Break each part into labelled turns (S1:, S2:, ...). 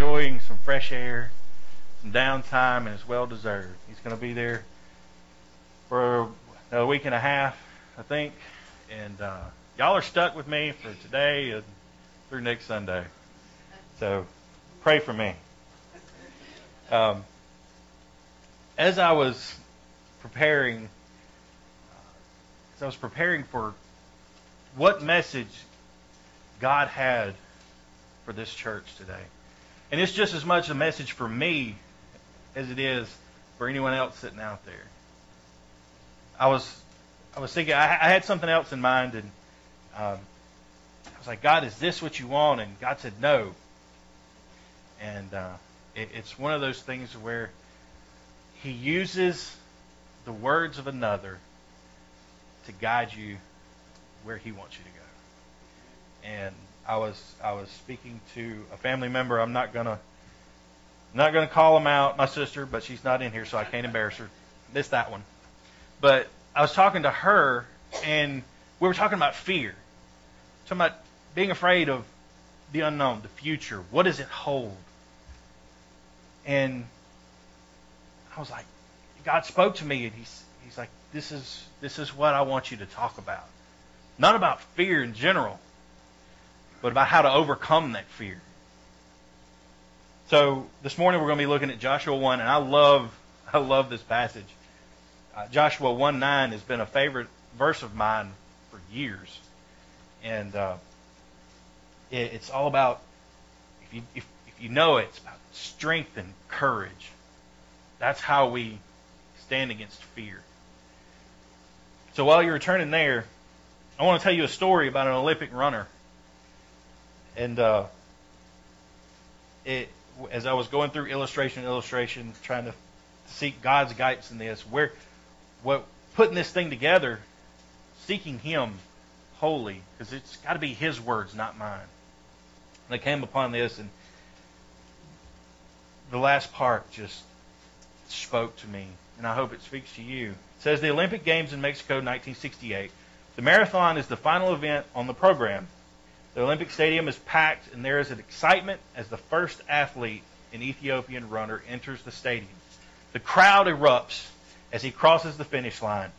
S1: enjoying some fresh air, some downtime, and it's well deserved. He's going to be there for a week and a half, I think. And uh, y'all are stuck with me for today and through next Sunday. So pray for me. Um, as I was preparing, as I was preparing for what message God had for this church today, and it's just as much a message for me as it is for anyone else sitting out there. I was, I was thinking, I, I had something else in mind, and um, I was like, God, is this what you want? And God said, no. And uh, it, it's one of those things where He uses the words of another to guide you where He wants you to go. And I was I was speaking to a family member. I'm not gonna not gonna call him out, my sister, but she's not in here, so I can't embarrass her. Missed that one. But I was talking to her, and we were talking about fear, talking about being afraid of the unknown, the future. What does it hold? And I was like, God spoke to me, and he's he's like, this is this is what I want you to talk about, not about fear in general, but about how to overcome that fear. So this morning we're going to be looking at Joshua one, and I love I love this passage. Uh, Joshua one nine has been a favorite verse of mine for years, and uh, it, it's all about if you if, if you know it, it's about strength and courage. That's how we stand against fear. So while you're returning there, I want to tell you a story about an Olympic runner. And uh, it, as I was going through illustration illustration, trying to seek God's guidance in this, where what putting this thing together, seeking Him wholly, because it's got to be His words, not mine. And I came upon this, and the last part just spoke to me, and I hope it speaks to you. It says the Olympic Games in Mexico 1968. The marathon is the final event on the program. The Olympic Stadium is packed, and there is an excitement as the first athlete, an Ethiopian runner, enters the stadium. The crowd erupts as he crosses the finish line.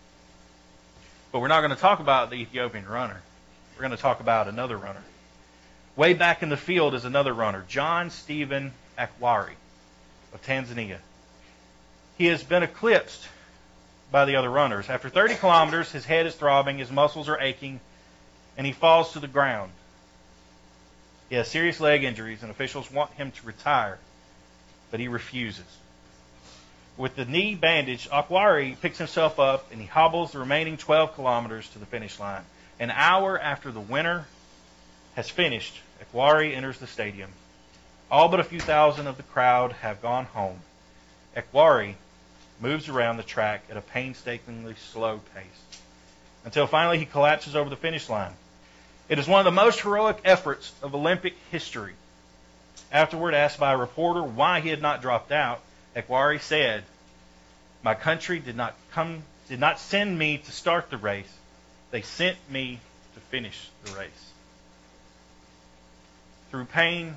S1: But we're not going to talk about the Ethiopian runner. We're going to talk about another runner. Way back in the field is another runner, John Stephen Akhwari of Tanzania. He has been eclipsed by the other runners. After 30 kilometers, his head is throbbing, his muscles are aching, and he falls to the ground. He has serious leg injuries, and officials want him to retire, but he refuses. With the knee bandaged, Akhwari picks himself up and he hobbles the remaining 12 kilometers to the finish line. An hour after the winner has finished, Akhwari enters the stadium. All but a few thousand of the crowd have gone home. Akhwari moves around the track at a painstakingly slow pace until finally he collapses over the finish line. It is one of the most heroic efforts of Olympic history. Afterward, asked by a reporter why he had not dropped out, Akhwari said, "My country did not come, did not send me to start the race. They sent me to finish the race." Through pain,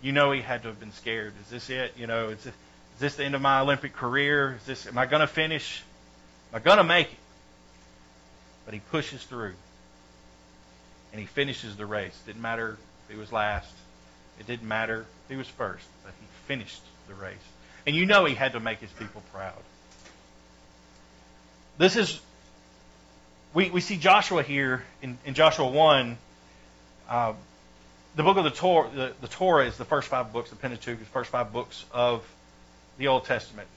S1: you know he had to have been scared. Is this it? You know, is this, is this the end of my Olympic career? Is this? Am I going to finish? Am I going to make it? But he pushes through and he finishes the race. Didn't matter if he was last. It didn't matter if he was first, but he finished the race. And you know he had to make his people proud. This is, we, we see Joshua here in, in Joshua 1. Uh, the book of the Torah, the, the Torah is the first five books, the Pentateuch is the first five books of the Old Testament.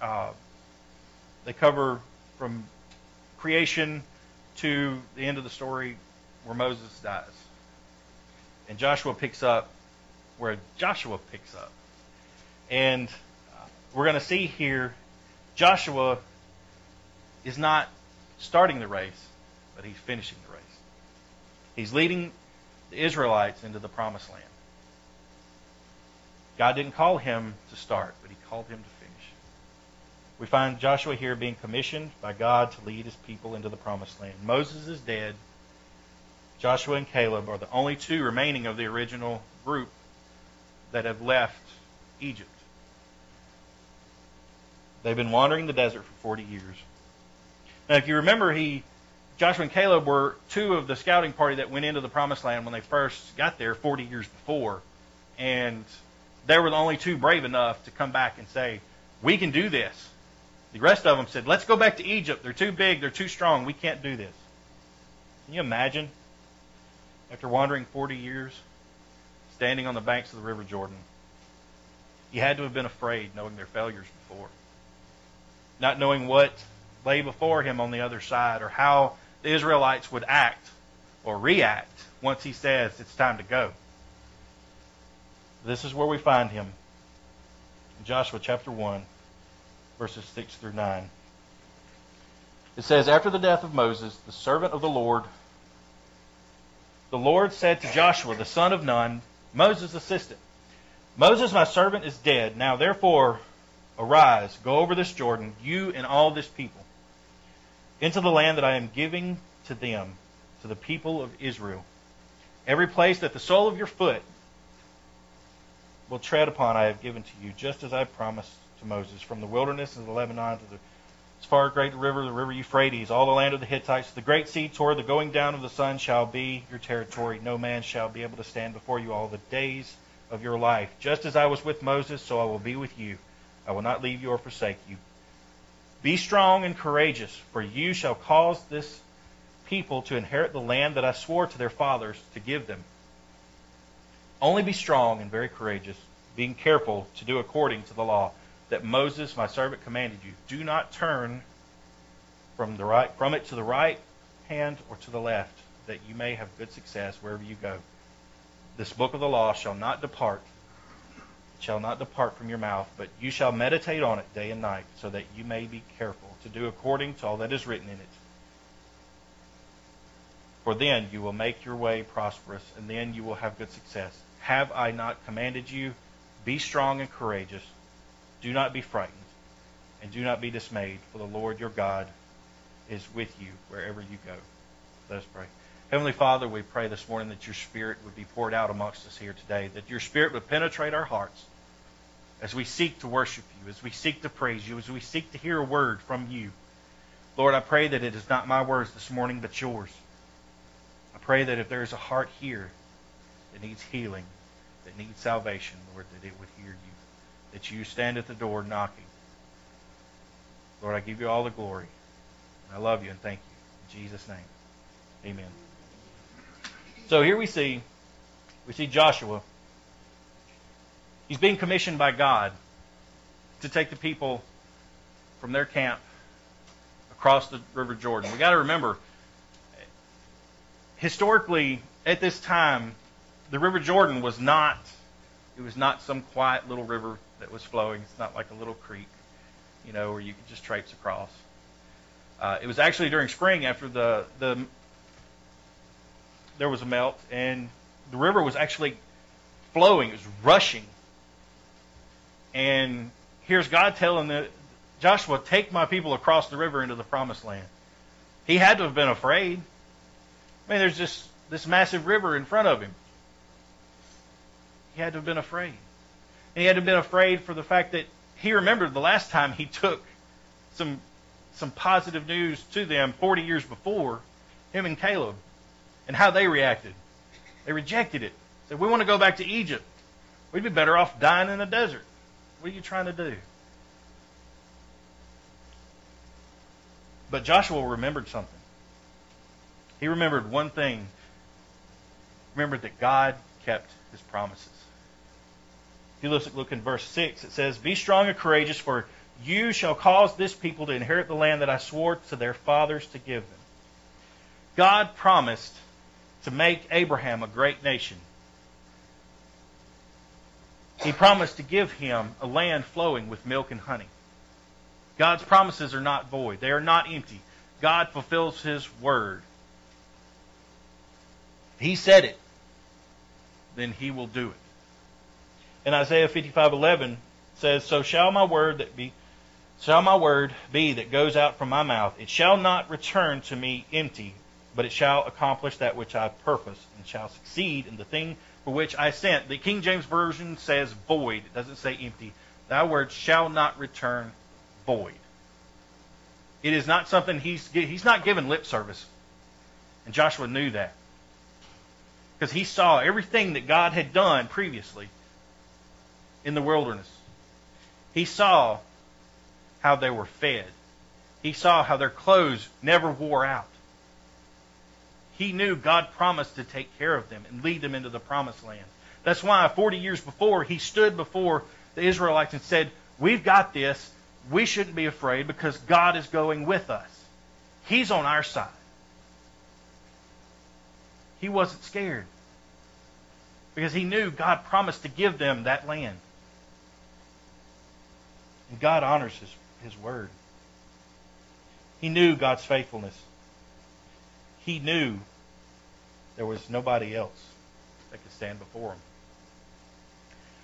S1: Uh, they cover from creation to the end of the story where Moses dies. And Joshua picks up where Joshua picks up. And uh, we're going to see here Joshua is not starting the race, but he's finishing the race. He's leading the Israelites into the promised land. God didn't call him to start, but he called him to finish. We find Joshua here being commissioned by God to lead his people into the promised land. Moses is dead. Joshua and Caleb are the only two remaining of the original group that have left Egypt. They've been wandering the desert for 40 years. Now, if you remember, he, Joshua and Caleb were two of the scouting party that went into the promised land when they first got there 40 years before. And they were the only two brave enough to come back and say, We can do this. The rest of them said, Let's go back to Egypt. They're too big, they're too strong. We can't do this. Can you imagine? After wandering 40 years, standing on the banks of the River Jordan, he had to have been afraid knowing their failures before. Not knowing what lay before him on the other side or how the Israelites would act or react once he says it's time to go. This is where we find him. In Joshua chapter 1, verses 6 through 9. It says, After the death of Moses, the servant of the Lord, the Lord said to Joshua, the son of Nun, Moses' assistant, Moses, my servant, is dead. Now therefore, arise, go over this Jordan, you and all this people, into the land that I am giving to them, to the people of Israel. Every place that the sole of your foot will tread upon, I have given to you, just as I promised to Moses, from the wilderness of the Lebanon to the as far as great river, the river Euphrates, all the land of the Hittites, the great sea toward the going down of the sun shall be your territory. No man shall be able to stand before you all the days of your life. Just as I was with Moses, so I will be with you. I will not leave you or forsake you. Be strong and courageous, for you shall cause this people to inherit the land that I swore to their fathers to give them. Only be strong and very courageous, being careful to do according to the law that Moses, my servant, commanded you. Do not turn from the right from it to the right hand or to the left, that you may have good success wherever you go. This book of the law shall not depart, shall not depart from your mouth, but you shall meditate on it day and night, so that you may be careful to do according to all that is written in it. For then you will make your way prosperous, and then you will have good success. Have I not commanded you? Be strong and courageous. Do not be frightened, and do not be dismayed, for the Lord your God is with you wherever you go. Let us pray. Heavenly Father, we pray this morning that your Spirit would be poured out amongst us here today, that your Spirit would penetrate our hearts as we seek to worship you, as we seek to praise you, as we seek to hear a word from you. Lord, I pray that it is not my words this morning, but yours. I pray that if there is a heart here that needs healing, that needs salvation, Lord, that it would hear you that you stand at the door knocking. Lord, I give you all the glory. I love you and thank you. In Jesus' name. Amen. So here we see we see Joshua. He's being commissioned by God to take the people from their camp across the River Jordan. We got to remember historically at this time the River Jordan was not it was not some quiet little river that was flowing. It's not like a little creek, you know, where you could just traipse across. Uh, it was actually during spring after the the there was a melt and the river was actually flowing. It was rushing. And here's God telling the, Joshua, take my people across the river into the promised land. He had to have been afraid. I mean, there's just this massive river in front of him. He had to have been afraid. And he had been afraid for the fact that he remembered the last time he took some some positive news to them 40 years before, him and Caleb, and how they reacted. They rejected it. Said, We want to go back to Egypt. We'd be better off dying in the desert. What are you trying to do? But Joshua remembered something. He remembered one thing. Remembered that God kept his promises. If you look, look in verse 6, it says, Be strong and courageous, for you shall cause this people to inherit the land that I swore to their fathers to give them. God promised to make Abraham a great nation. He promised to give him a land flowing with milk and honey. God's promises are not void, they are not empty. God fulfills his word. He said it, then he will do it. And Isaiah 55:11 says, "So shall my word that be shall my word be that goes out from my mouth. It shall not return to me empty, but it shall accomplish that which I purpose, and shall succeed in the thing for which I sent. The King James Version says void. It doesn't say empty. Thy word shall not return void. It is not something he's he's not given lip service. And Joshua knew that. Because he saw everything that God had done previously in the wilderness. He saw how they were fed. He saw how their clothes never wore out. He knew God promised to take care of them and lead them into the promised land. That's why 40 years before, he stood before the Israelites and said, We've got this. We shouldn't be afraid because God is going with us. He's on our side. He wasn't scared because he knew God promised to give them that land. And God honors his, his word. He knew God's faithfulness. He knew there was nobody else that could stand before him.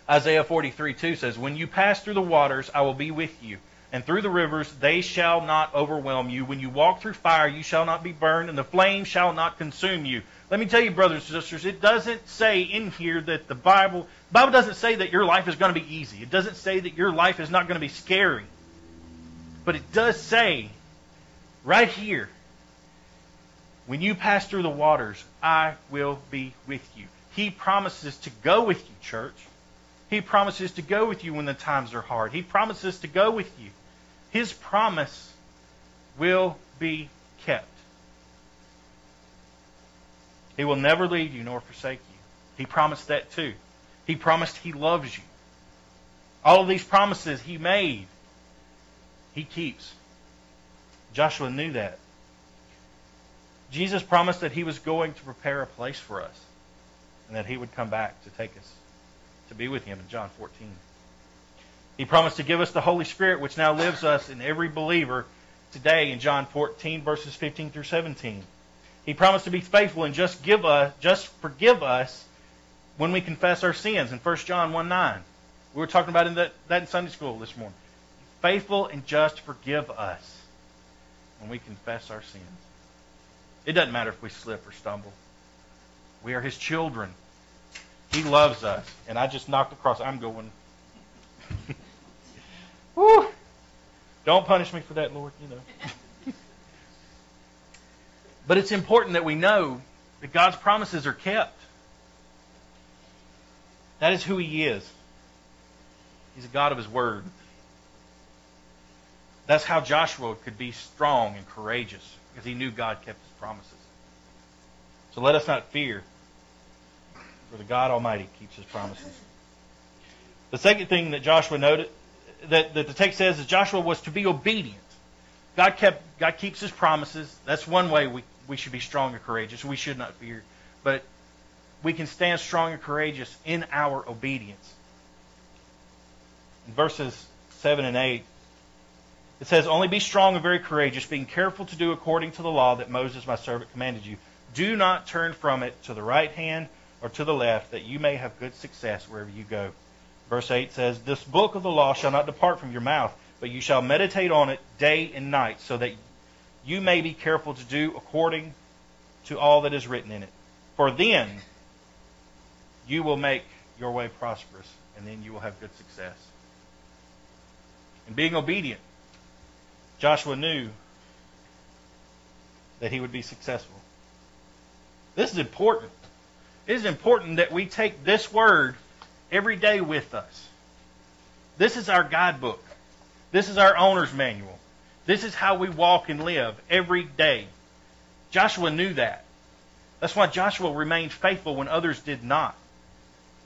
S1: Isaiah 43 2 says, When you pass through the waters, I will be with you, and through the rivers, they shall not overwhelm you. When you walk through fire, you shall not be burned, and the flame shall not consume you. Let me tell you, brothers and sisters, it doesn't say in here that the Bible, Bible doesn't say that your life is going to be easy. It doesn't say that your life is not going to be scary. But it does say right here, when you pass through the waters, I will be with you. He promises to go with you, church. He promises to go with you when the times are hard. He promises to go with you. His promise will be kept. He will never leave you nor forsake you. He promised that too. He promised He loves you. All of these promises He made, He keeps. Joshua knew that. Jesus promised that He was going to prepare a place for us and that He would come back to take us to be with Him in John 14. He promised to give us the Holy Spirit, which now lives us in every believer today in John 14, verses 15 through 17. He promised to be faithful and just give us, just forgive us when we confess our sins in 1 John 1 9. We were talking about in that, that in Sunday school this morning. Faithful and just forgive us when we confess our sins. It doesn't matter if we slip or stumble. We are His children. He loves us. And I just knocked across. I'm going. Woo! Don't punish me for that, Lord. You know. But it's important that we know that God's promises are kept. That is who He is. He's a God of His Word. That's how Joshua could be strong and courageous, because he knew God kept His promises. So let us not fear, for the God Almighty keeps His promises. The second thing that Joshua noted, that, that the text says, is Joshua was to be obedient. God kept God keeps His promises. That's one way we we should be strong and courageous. We should not fear. But we can stand strong and courageous in our obedience. In verses 7 and 8, it says, Only be strong and very courageous, being careful to do according to the law that Moses my servant commanded you. Do not turn from it to the right hand or to the left, that you may have good success wherever you go. Verse 8 says, This book of the law shall not depart from your mouth, but you shall meditate on it day and night, so that you may be careful to do according to all that is written in it. For then you will make your way prosperous, and then you will have good success. In being obedient, Joshua knew that he would be successful. This is important. It is important that we take this word every day with us. This is our guidebook. This is our owner's manual. This is how we walk and live every day. Joshua knew that. That's why Joshua remained faithful when others did not.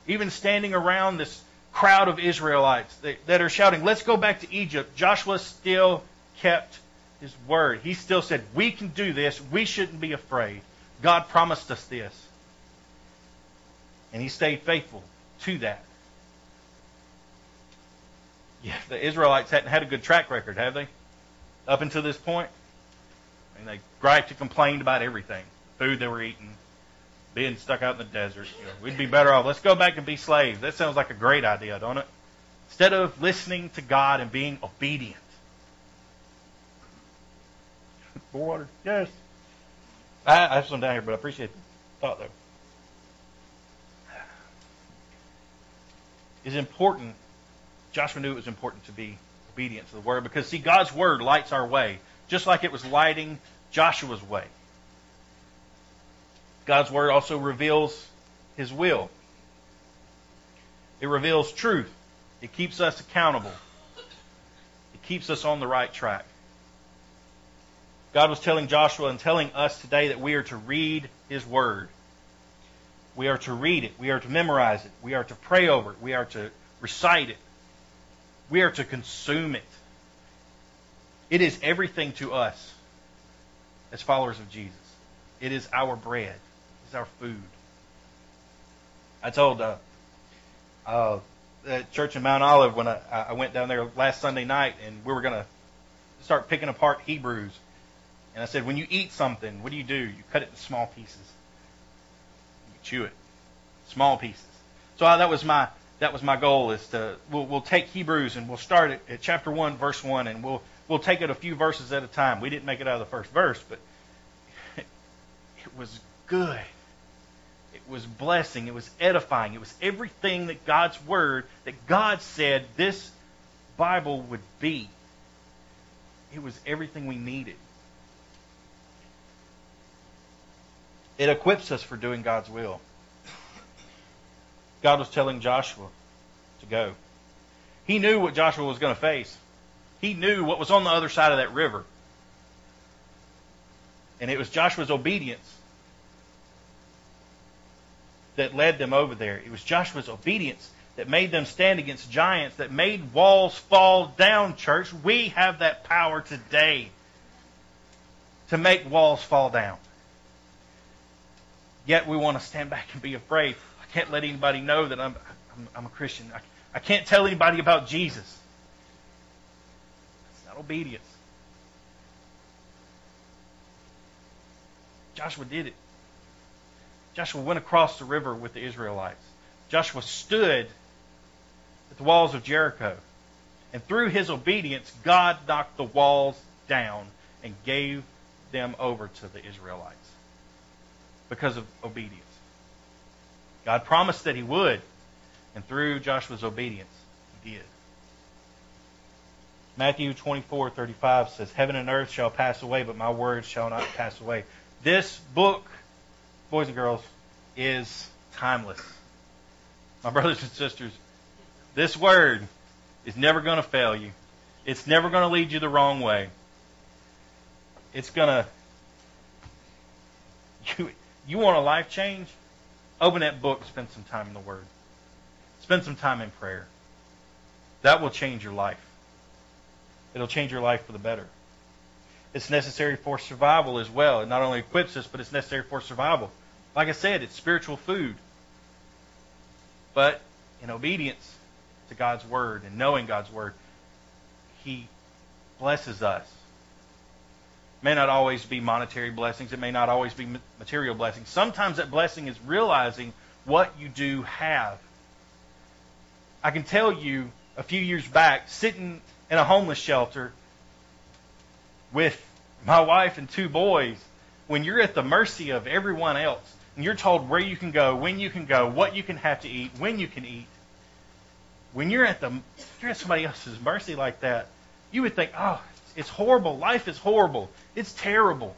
S1: Even standing around this crowd of Israelites that, are shouting, Let's go back to Egypt, Joshua still kept his word. He still said, We can do this. We shouldn't be afraid. God promised us this. And he stayed faithful to that. Yeah, the Israelites hadn't had a good track record, have they? Up until this point. They griped and complained about everything food they were eating, being stuck out in the desert. You know, we'd be better off. Let's go back and be slaves. That sounds like a great idea, don't it? Instead of listening to God and being obedient. More water. Yes. I, I have some down here, but I appreciate the thought, though. It's important. Joshua knew it was important to be obedient to the word because, see, God's word lights our way, just like it was lighting Joshua's way. God's word also reveals his will. It reveals truth. It keeps us accountable. It keeps us on the right track. God was telling Joshua and telling us today that we are to read his word. We are to read it. We are to memorize it. We are to pray over it. We are to recite it. We are to consume it. It is everything to us as followers of Jesus. It is our bread. It is our food. I told uh, uh, the church in Mount Olive when I, I went down there last Sunday night, and we were going to start picking apart Hebrews. And I said, when you eat something, what do you do? You cut it in small pieces. You chew it, small pieces. So uh, that was my that was my goal is to we'll, we'll take Hebrews and we'll start at, at chapter one, verse one, and we'll we'll take it a few verses at a time. We didn't make it out of the first verse, but it, it was good. It was blessing. It was edifying. It was everything that God's word that God said this Bible would be. It was everything we needed. It equips us for doing God's will. God was telling Joshua to go. He knew what Joshua was going to face. He knew what was on the other side of that river. And it was Joshua's obedience that led them over there. It was Joshua's obedience that made them stand against giants, that made walls fall down, church. We have that power today to make walls fall down. Yet we want to stand back and be afraid. I can't let anybody know that I'm, I'm, I'm a Christian. I, I can't tell anybody about Jesus. That's not obedience. Joshua did it. Joshua went across the river with the Israelites. Joshua stood at the walls of Jericho. And through his obedience, God knocked the walls down and gave them over to the Israelites because of obedience. God promised that he would, and through Joshua's obedience, he did. Matthew 24:35 says, "Heaven and earth shall pass away, but my words shall not pass away." This book boys and girls, is timeless. My brothers and sisters, this word is never going to fail you. It's never going to lead you the wrong way. It's going to. You, you want a life change? Open that book, spend some time in the Word. Spend some time in prayer. That will change your life. It'll change your life for the better. It's necessary for survival as well. It not only equips us, but it's necessary for survival. Like I said, it's spiritual food. But in obedience to God's word and knowing God's word, He blesses us. May not always be monetary blessings. It may not always be material blessings. Sometimes that blessing is realizing what you do have. I can tell you a few years back, sitting in a homeless shelter with my wife and two boys, when you're at the mercy of everyone else, and you're told where you can go, when you can go, what you can have to eat, when you can eat, when you're at the you're at somebody else's mercy like that, you would think, oh, it's horrible. Life is horrible. It's terrible.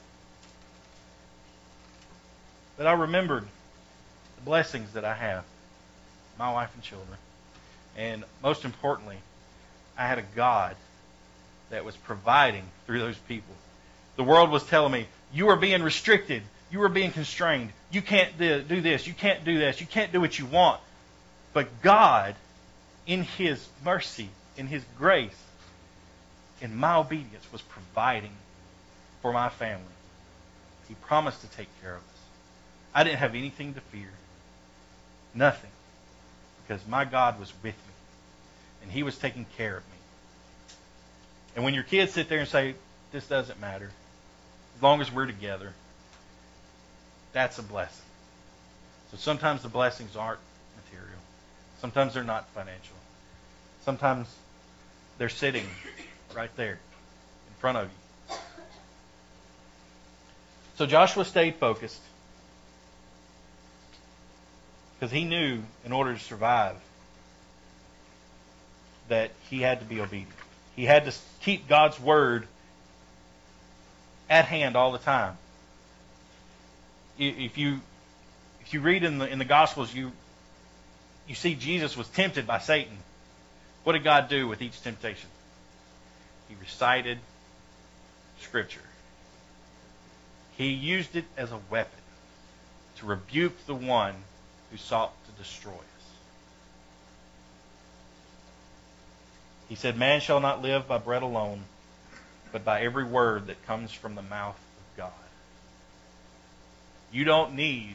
S1: But I remembered the blessings that I have, my wife and children, and most importantly, I had a God that was providing through those people. The world was telling me, you are being restricted. You are being constrained. You can't do this. You can't do this. You can't do what you want. But God, in His mercy, in His grace, in my obedience, was providing for my family. He promised to take care of us. I didn't have anything to fear. Nothing. Because my God was with me. And He was taking care of me. And when your kids sit there and say, this doesn't matter, as long as we're together, that's a blessing. So sometimes the blessings aren't material. Sometimes they're not financial. Sometimes they're sitting right there in front of you. So Joshua stayed focused because he knew in order to survive, that he had to be obedient. He had to keep God's word at hand all the time. If you if you read in the in the Gospels, you you see Jesus was tempted by Satan. What did God do with each temptation? He recited Scripture. He used it as a weapon to rebuke the one who sought to destroy us. He said, Man shall not live by bread alone, but by every word that comes from the mouth of God. You don't need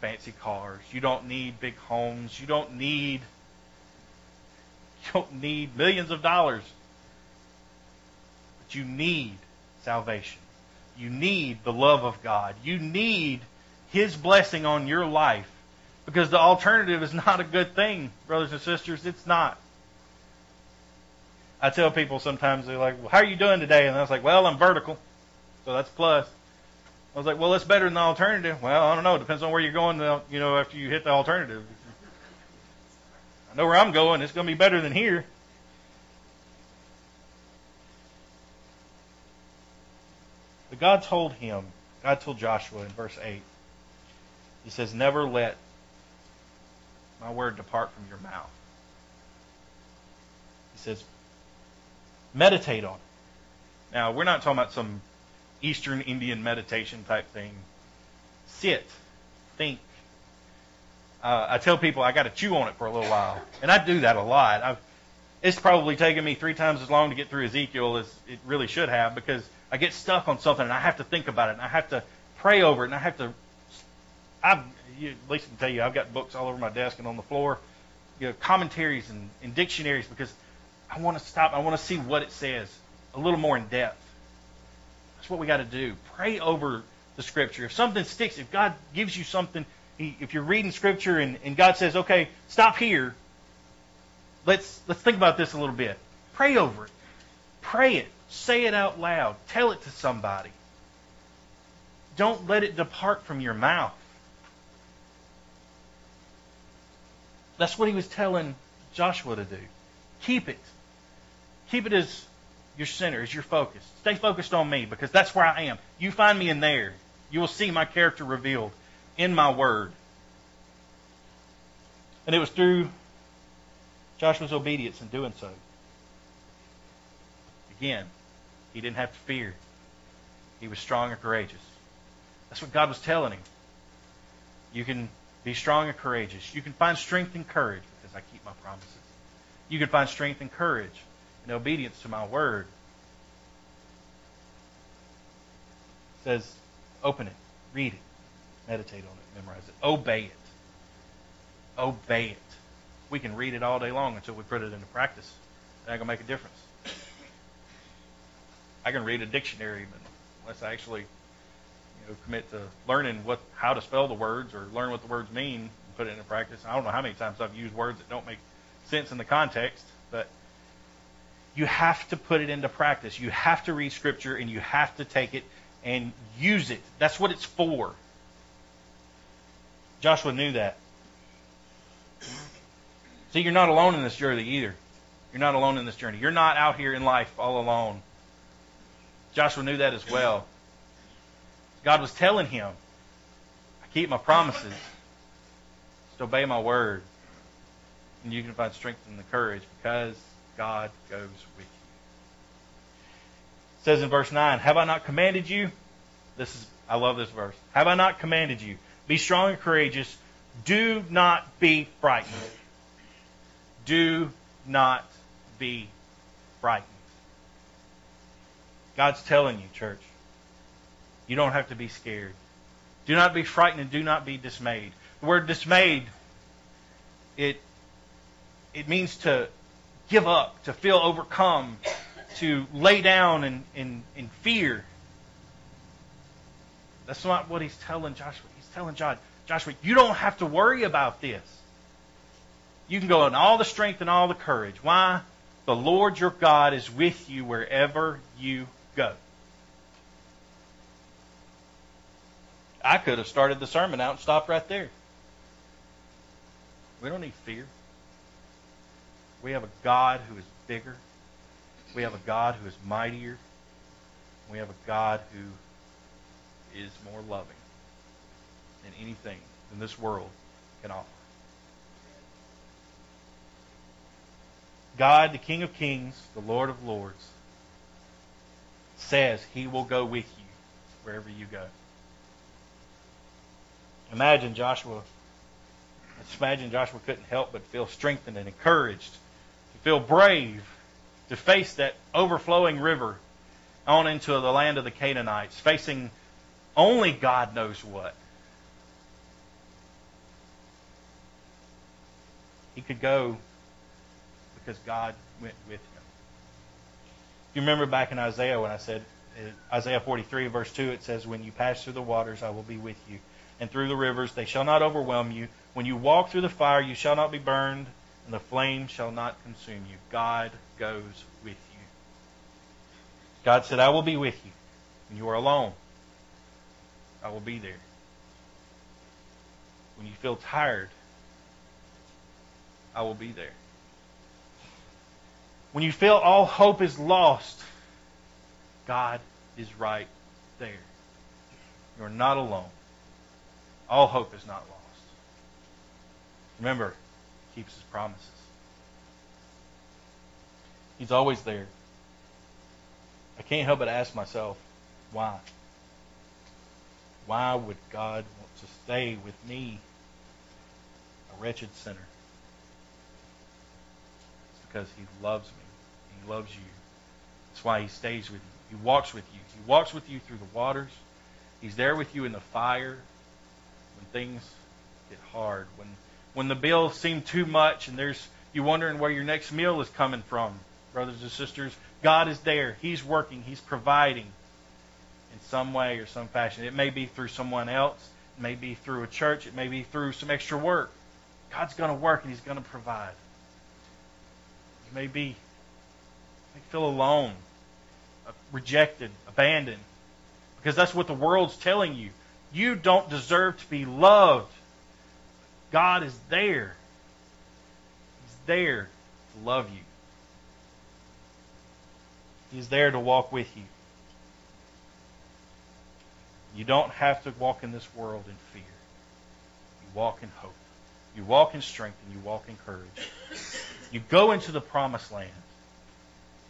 S1: fancy cars. You don't need big homes. You don't need you don't need millions of dollars. But you need salvation. You need the love of God. You need his blessing on your life because the alternative is not a good thing, brothers and sisters. It's not. I tell people sometimes they're like, well, "How are you doing today?" And I was like, "Well, I'm vertical, so that's plus." I was like, "Well, that's better than the alternative." Well, I don't know. It depends on where you're going. You know, after you hit the alternative, know where I'm going. It's going to be better than here. But God told him, God told Joshua in verse 8, He says, Never let my word depart from your mouth. He says, meditate on it. Now, we're not talking about some Eastern Indian meditation type thing. Sit, think. Uh, I tell people I got to chew on it for a little while, and I do that a lot. I've, it's probably taken me three times as long to get through Ezekiel as it really should have because I get stuck on something and I have to think about it and I have to pray over it and I have to. I've, you, Lisa can tell you, I've got books all over my desk and on the floor, you know, commentaries and, and dictionaries because I want to stop. I want to see what it says a little more in depth. That's what we got to do. Pray over the scripture. If something sticks, if God gives you something, if you're reading scripture and, and God says, okay, stop here, let's let's think about this a little bit. Pray over it. Pray it. Say it out loud. Tell it to somebody. Don't let it depart from your mouth. That's what he was telling Joshua to do. Keep it. Keep it as your center, as your focus. Stay focused on me because that's where I am. You find me in there. You will see my character revealed in my word. And it was through Joshua's obedience in doing so. Again, he didn't have to fear. He was strong and courageous. That's what God was telling him. You can be strong and courageous. You can find strength and courage because I keep my promises. You can find strength and courage in obedience to my word. It says, open it, read it, meditate on it, memorize it, obey it. Obey it. We can read it all day long until we put it into practice. It ain't gonna make a difference. I can read a dictionary, but unless I actually you know, commit to learning what how to spell the words or learn what the words mean and put it into practice, I don't know how many times I've used words that don't make sense in the context, but you have to put it into practice. You have to read Scripture and you have to take it and use it. That's what it's for. Joshua knew that. See, you're not alone in this journey either. You're not alone in this journey. You're not out here in life all alone. Joshua knew that as well. God was telling him, I keep my promises. Just obey my word and you can find strength and the courage because God goes with you. It says in verse 9, Have I not commanded you? This is I love this verse. Have I not commanded you? Be strong and courageous. Do not be frightened. Do not be frightened. God's telling you, church. You don't have to be scared. Do not be frightened and do not be dismayed. The word dismayed, it it means to give up, to feel overcome, to lay down in, in, in fear. That's not what he's telling Joshua. Telling John, Joshua, you don't have to worry about this. You can go in all the strength and all the courage. Why? The Lord your God is with you wherever you go. I could have started the sermon out and stopped right there. We don't need fear. We have a God who is bigger. We have a God who is mightier. We have a God who is more loving than anything than this world can offer. God, the King of Kings, the Lord of Lords, says he will go with you wherever you go. Imagine Joshua. Imagine Joshua couldn't help but feel strengthened and encouraged, to feel brave, to face that overflowing river on into the land of the Canaanites, facing only God knows what. He could go because God went with him. You remember back in Isaiah when I said, Isaiah 43, verse 2, it says, When you pass through the waters, I will be with you. And through the rivers, they shall not overwhelm you. When you walk through the fire, you shall not be burned, and the flame shall not consume you. God goes with you. God said, I will be with you. When you are alone, I will be there. When you feel tired, I will be there. When you feel all hope is lost, God is right there. You're not alone. All hope is not lost. Remember, He keeps His promises. He's always there. I can't help but ask myself, why? Why would God want to stay with me, a wretched sinner? Because He loves me. He loves you. That's why He stays with you. He walks with you. He walks with you through the waters. He's there with you in the fire when things get hard, when when the bills seem too much and there's you wondering where your next meal is coming from, brothers and sisters. God is there. He's working. He's providing in some way or some fashion. It may be through someone else. It may be through a church. It may be through some extra work. God's going to work and He's going to provide. You may be may feel alone, uh, rejected, abandoned, because that's what the world's telling you. You don't deserve to be loved. God is there. He's there to love you. He's there to walk with you. You don't have to walk in this world in fear. You walk in hope. You walk in strength and you walk in courage. You go into the promised land.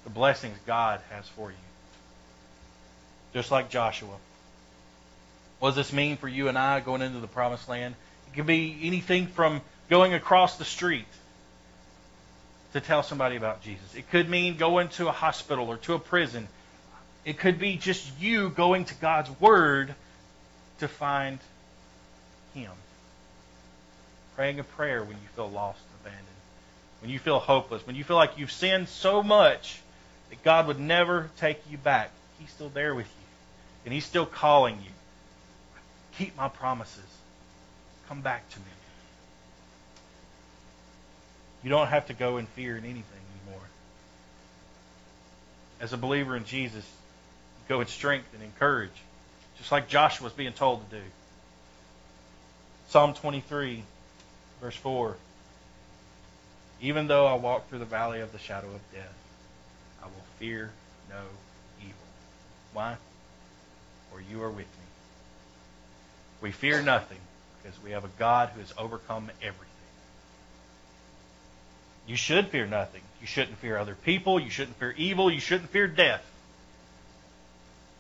S1: The blessings God has for you. Just like Joshua. What does this mean for you and I going into the promised land? It could be anything from going across the street to tell somebody about Jesus. It could mean going to a hospital or to a prison. It could be just you going to God's Word to find Him. Praying a prayer when you feel lost and abandoned. When you feel hopeless. When you feel like you've sinned so much that God would never take you back. He's still there with you. And He's still calling you. Keep my promises. Come back to me. You don't have to go in fear in anything anymore. As a believer in Jesus, go in strength and encourage, just like Joshua was being told to do. Psalm 23, verse 4. Even though I walk through the valley of the shadow of death, I will fear no evil. Why? For you are with me. We fear nothing because we have a God who has overcome everything. You should fear nothing. You shouldn't fear other people. You shouldn't fear evil. You shouldn't fear death.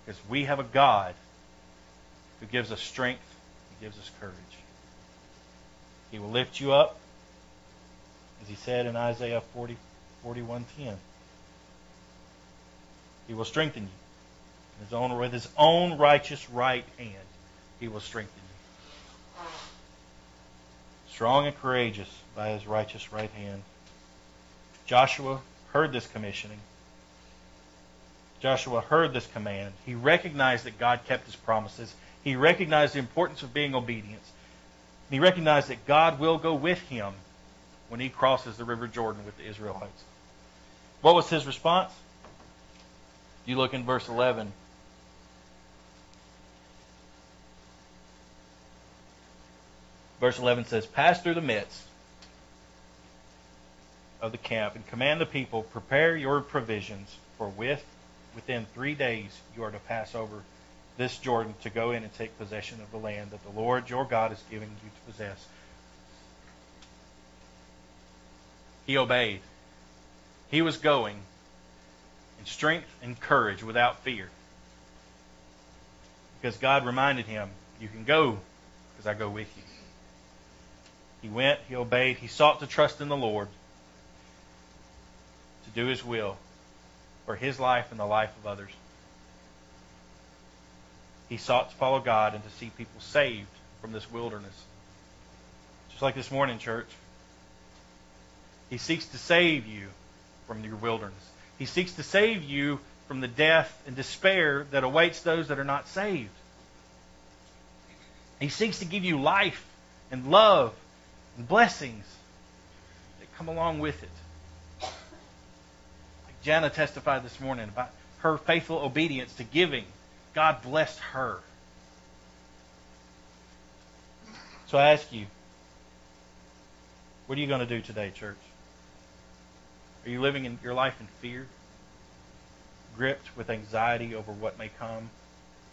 S1: Because we have a God who gives us strength. He gives us courage. He will lift you up, as he said in Isaiah 40, 41.10. He will strengthen you. His own, with his own righteous right hand, he will strengthen you. Strong and courageous by his righteous right hand. Joshua heard this commissioning. Joshua heard this command. He recognized that God kept his promises. He recognized the importance of being obedient. He recognized that God will go with him when he crosses the River Jordan with the Israelites. What was his response? You look in verse 11. Verse 11 says, Pass through the midst of the camp and command the people, prepare your provisions, for with within three days you are to pass over this Jordan to go in and take possession of the land that the Lord your God is giving you to possess. He obeyed. He was going in strength and courage without fear. Because God reminded him, You can go because I go with you. He went, he obeyed, he sought to trust in the Lord to do his will for his life and the life of others. He sought to follow God and to see people saved from this wilderness. Just like this morning, church. He seeks to save you from your wilderness. He seeks to save you from the death and despair that awaits those that are not saved. He seeks to give you life and love and blessings that come along with it. Like Jana testified this morning about her faithful obedience to giving. God blessed her. So I ask you, what are you going to do today, church? Are you living in your life in fear? Gripped with anxiety over what may come?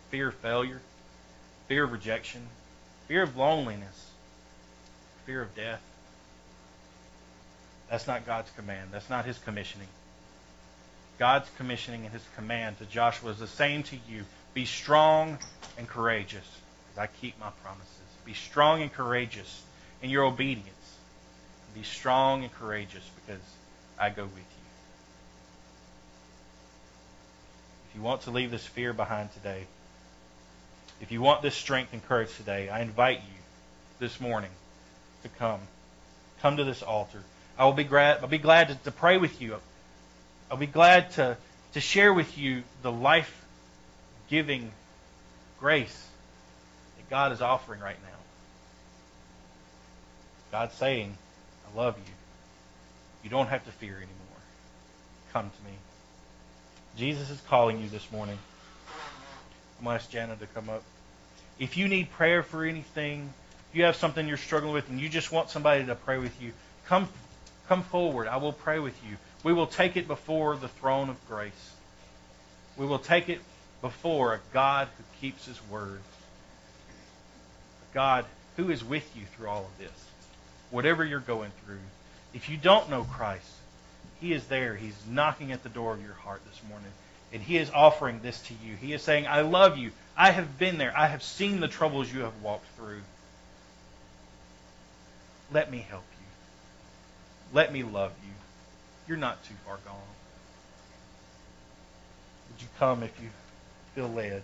S1: Fear of failure? Fear of rejection? Fear of loneliness? Fear of death? That's not God's command. That's not His commissioning. God's commissioning and His command to Joshua is the same to you. Be strong and courageous, as I keep my promises. Be strong and courageous in your obedience. Be strong and courageous because I go with you. If you want to leave this fear behind today, if you want this strength and courage today, I invite you this morning to come. Come to this altar. I will be glad, I'll be glad to, to pray with you. I'll be glad to, to share with you the life giving grace that God is offering right now. God's saying, I love you. You don't have to fear anymore. Come to me. Jesus is calling you this morning. I'm going to ask Jana to come up. If you need prayer for anything, if you have something you're struggling with and you just want somebody to pray with you, come, come forward. I will pray with you. We will take it before the throne of grace. We will take it before a God who keeps his word. A God who is with you through all of this. Whatever you're going through, if you don't know Christ, He is there. He's knocking at the door of your heart this morning. And He is offering this to you. He is saying, I love you. I have been there. I have seen the troubles you have walked through. Let me help you. Let me love you. You're not too far gone. Would you come if you feel led?